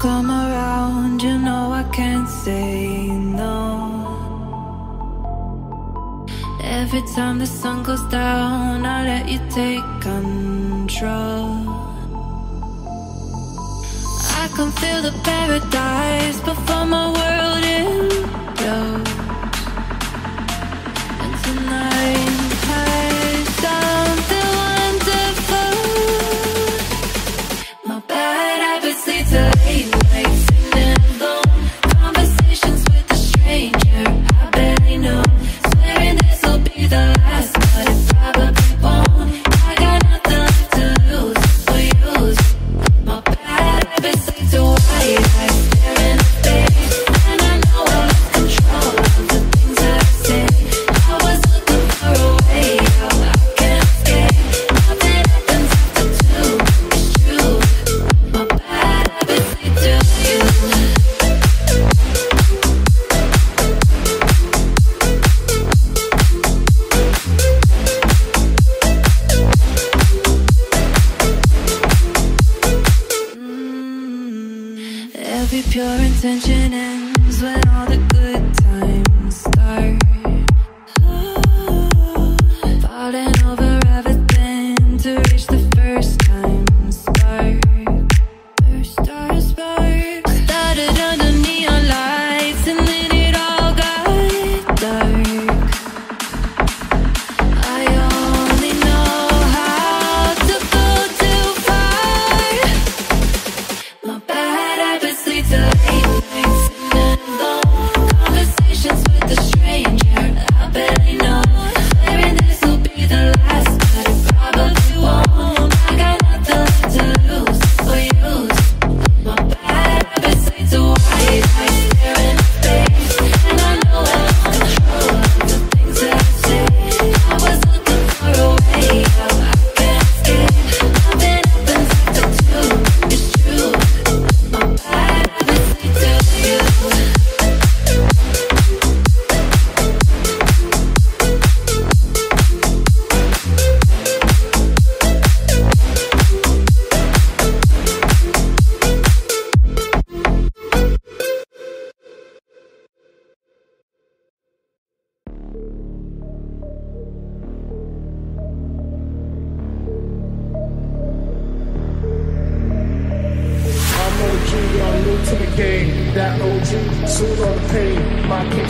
come around, you know I can't say no. Every time the sun goes down, I let you take control. I can feel the paradise before my world implodes. And tonight.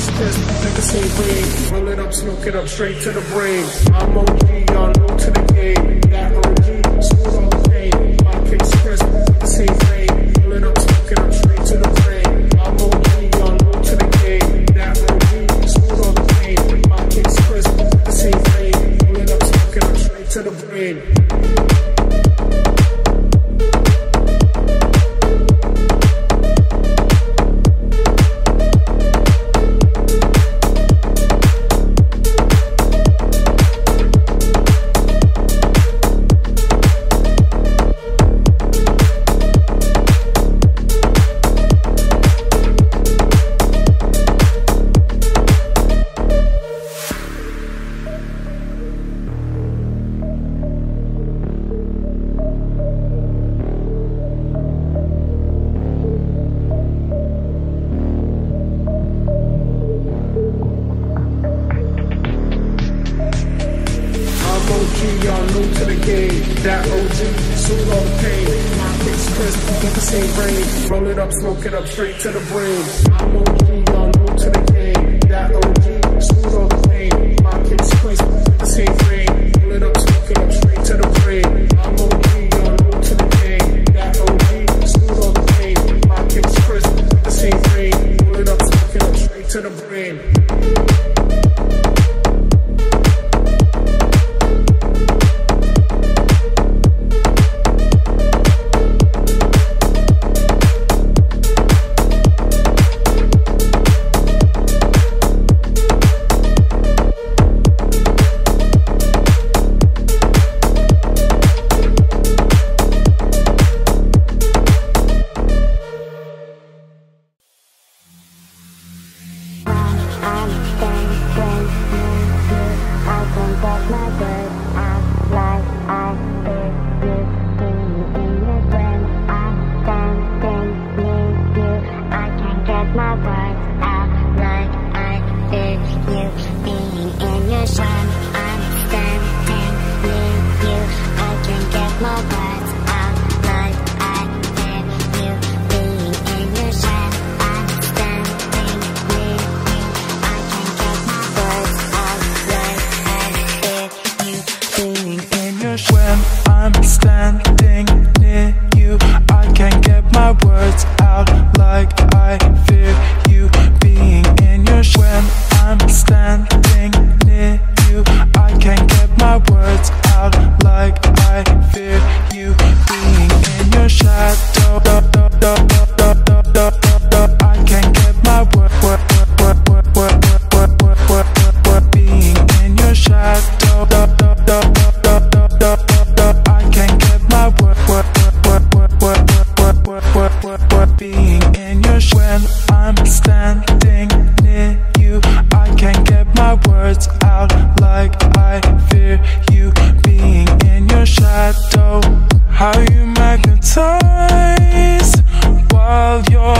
It's just like the same way. Roll it up, smoke it up straight to the brain. I'm OG, y'all new to the game. That OG, suit all the pain. My fix crisp, got the same brain. Roll it up, smoke it up straight to the brain. I'm OG, y'all new to the game. That OG, suit all the pain. My fix crisp, got the same brain. Roll it up, smoke it up straight to the brain. I'm OG, y'all new to the game. That OG, suit all the pain. My fix crisp, got the same brain. Roll it up, smoke it up straight to the brain. my words out like I fit you being in your shadow. I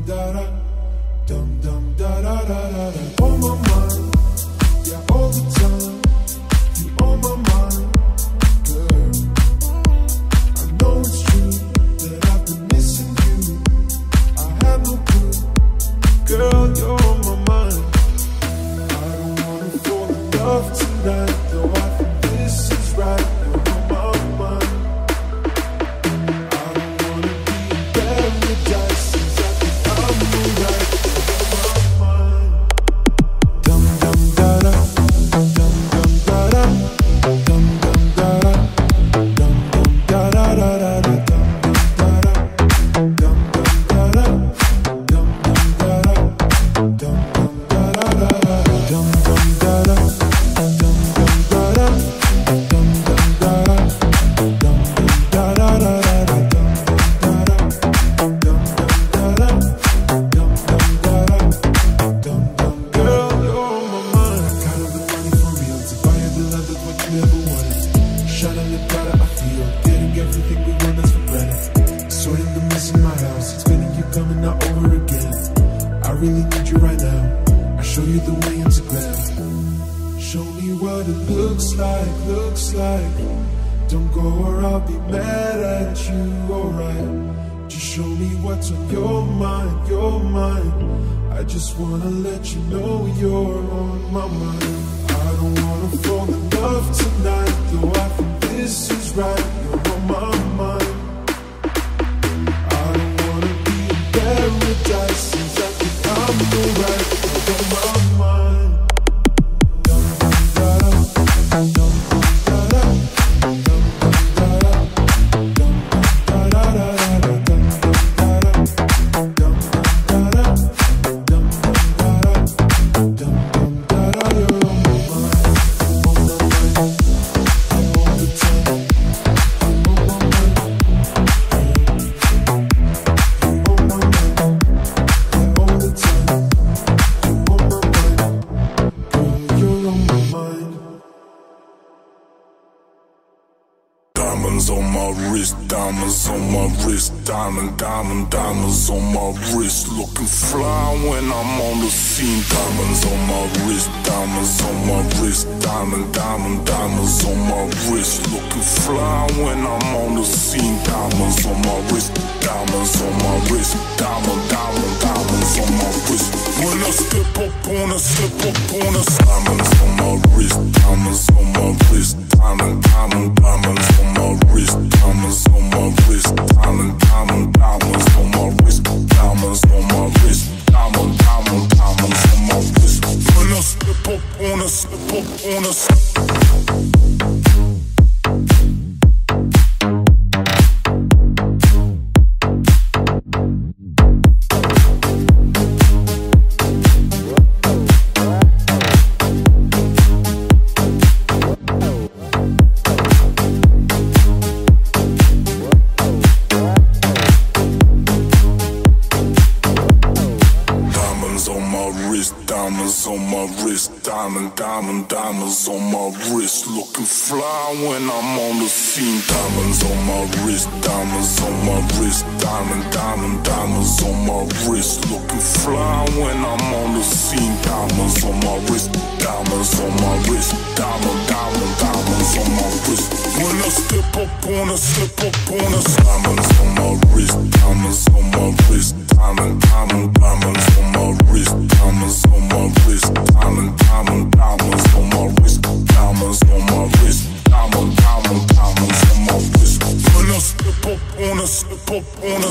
dum da da, dum dum da da da da da. Oh mama. My house, it's feeling you coming out over again. I really need you right now. I show you the way into glam Show me what it looks like, looks like. Don't go or I'll be mad at you, alright. Just show me what's on your mind, your mind. I just wanna let you know you're on my mind. I don't wanna fall in love tonight Though I think this is right, you're on my mind just seems like you've come to. Diamonds on my wrist, diamond, diamond, diamonds on my wrist. Looking fly when I'm on the scene. Diamonds on my wrist, diamonds on my wrist, diamond, diamond, diamonds on my wrist. Looking fly when I'm on the scene. Diamonds on my wrist, diamonds on my wrist, diamond, diamond, diamonds on my wrist. When I step up on a step up on a diamonds on my wrist, diamonds on my wrist, diamond, diamond, diamonds on my wrist, diamonds on my wrist, diamond, diamond, diamonds on my wrist, diamonds on my wrist, diamond, diamond, diamonds on my wrist. When I step up on a step up on a diamond, diamond, diamonds on my wrist. Looking fly when I'm on the scene. Diamonds on my wrist, diamonds on my wrist, diamond, diamond, diamonds on my wrist. Looking fly when I'm on the scene. Diamonds on my wrist, diamonds on my wrist, diamond, diamond, diamonds on my wrist. When I step up on a step up on a diamonds on my wrist, diamonds on my wrist, diamond, diamond, diamonds on my wrist, diamonds on my wrist, diamond, diamond, diamonds on my wrist, diamonds on my wrist, diamond, diamond, diamonds on my wrist. When I step up a step up on a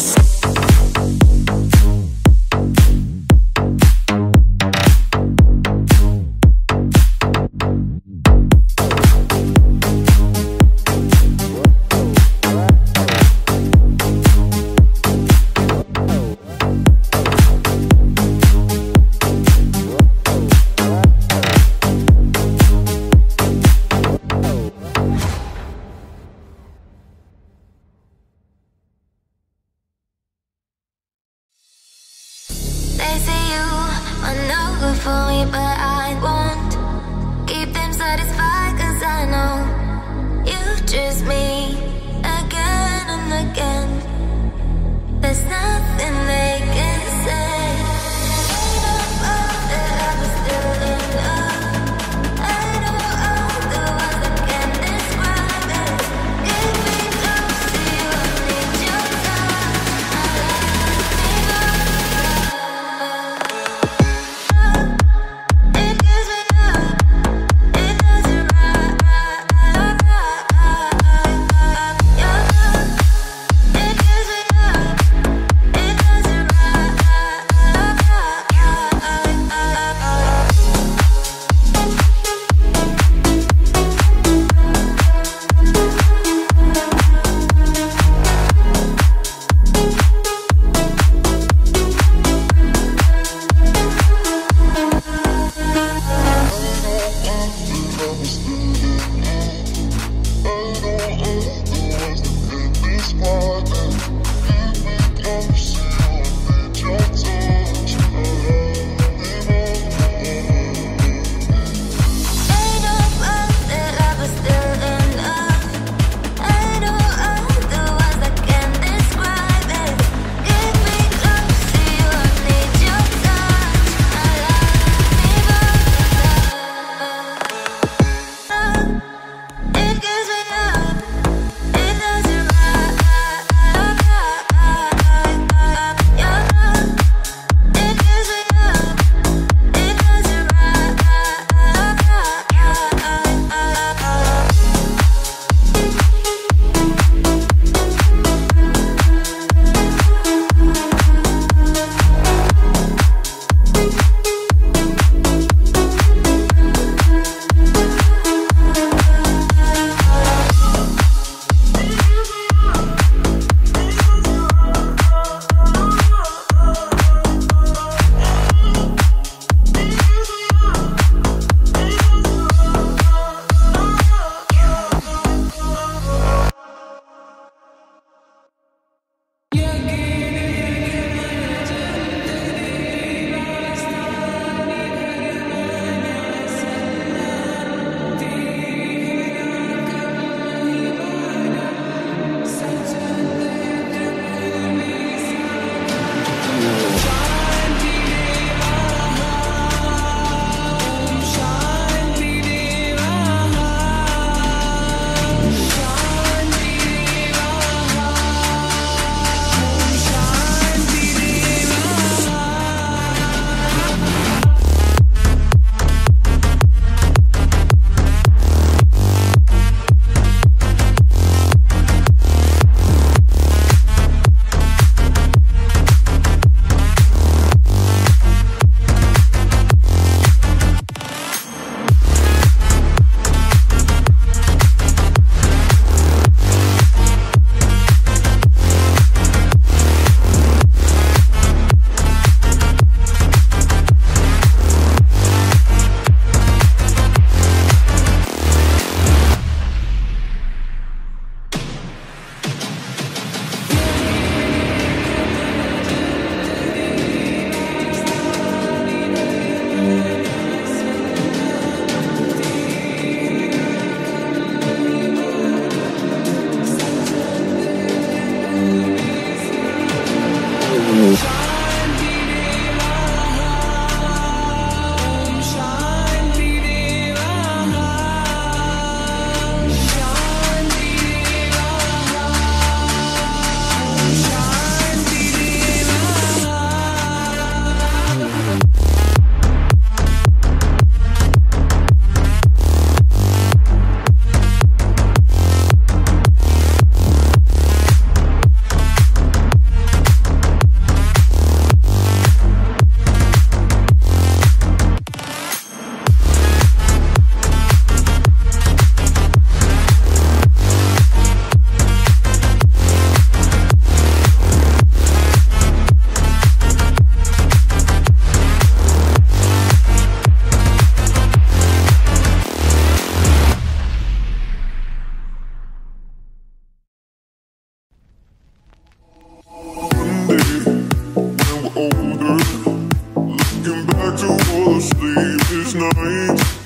fall asleep this night.